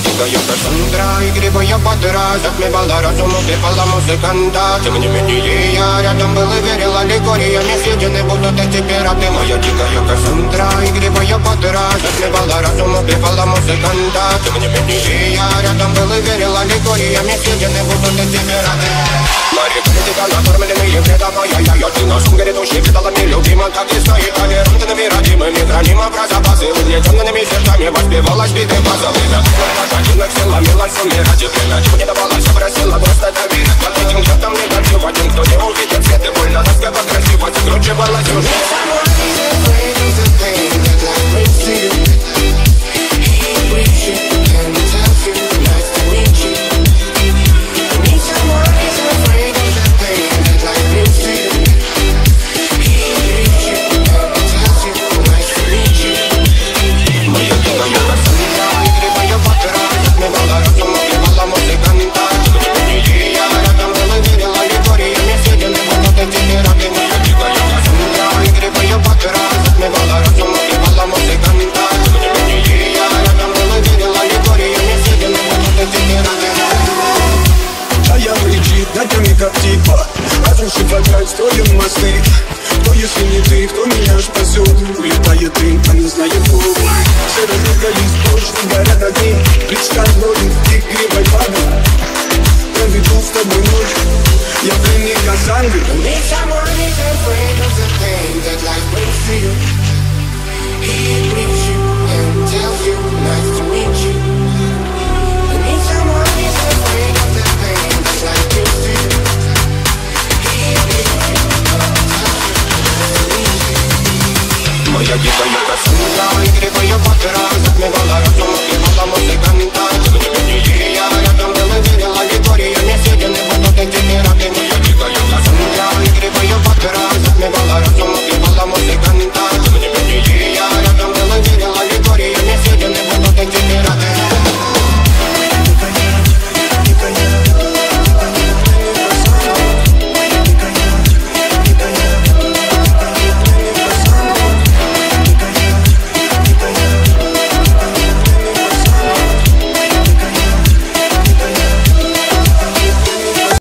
дикая Кассандра Игривая подра Затмевала разум, убивала музыканта Тем не менее я рядом был и верил Аллегориями съедены будут эти пираты Моя дикая Кассандра Игривая подра Затмевала разум, убивала музыканта Тем не менее я рядом был и верил Аллегориями съедены будут эти пираты Мари критика накормленные предавая я Я ты на сумке грядущий предалами любима Так и стоит толерантными родимыми Храним образа запасы Угнетенными сердцами воспевалась биты база Время Лошадиных сил ломилась умирать И время кричит над нами как типа Разрушив опять строим мосты. Кто если не ты, кто меня спасет Улетает дым, а не знаю кто. Серый горит, точно горят огни. Предсказной игривой воды Проведу с тобой ночь. Я пленник Кассандры Need someone who's afraid of the pain that life brings to you you Моя дикая